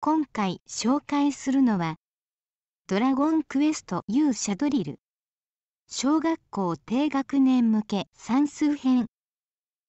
今回紹介するのは、ドラゴンクエスト勇者ドリル。小学校低学年向け算数編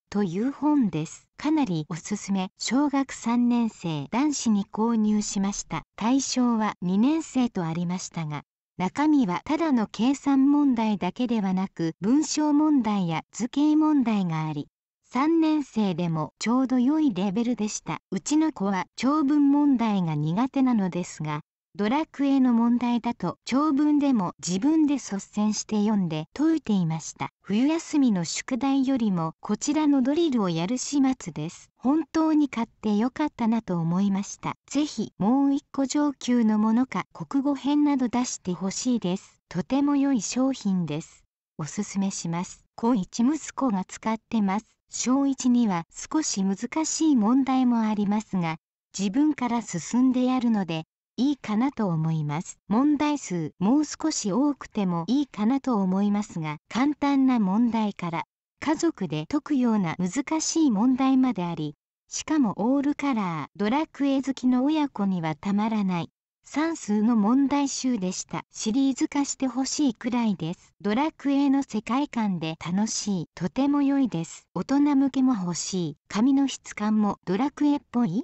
という本です。かなりおすすめ。小学3年生男子に購入しました。対象は2年生とありましたが、中身はただの計算問題だけではなく文章問題や図形問題があり、3年生でもちょうど良いレベルでした。うちの子は長文問題が苦手なのですが、ドラクエの問題だと長文でも自分で率先して読んで解いていました。冬休みの宿題よりもこちらのドリルをやる始末です。本当に買ってよかったなと思いました。ぜひもう一個上級のものか国語編など出してほしいです。とても良い商品です。おすすめします。小一息子が使ってます。小1には少し難しい問題もありますが、自分から進んでやるのでいいかなと思います。問題数もう少し多くてもいいかなと思いますが、簡単な問題から家族で解くような難しい問題まであり、しかもオールカラー、ドラクエ好きの親子にはたまらない。算数の問題集でした。シリーズ化してほしいくらいです。ドラクエの世界観で楽しい。とても良いです。大人向けも欲しい。紙の質感もドラクエっぽい？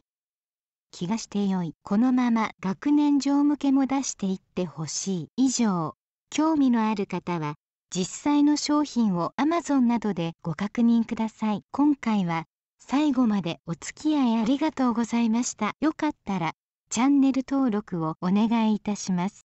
気がしてよい。このまま学年上向けも出していってほしい。以上。興味のある方は、実際の商品を Amazon などでご確認ください。今回は、最後までお付き合いありがとうございました。よかったら、チャンネル登録をお願いいたします。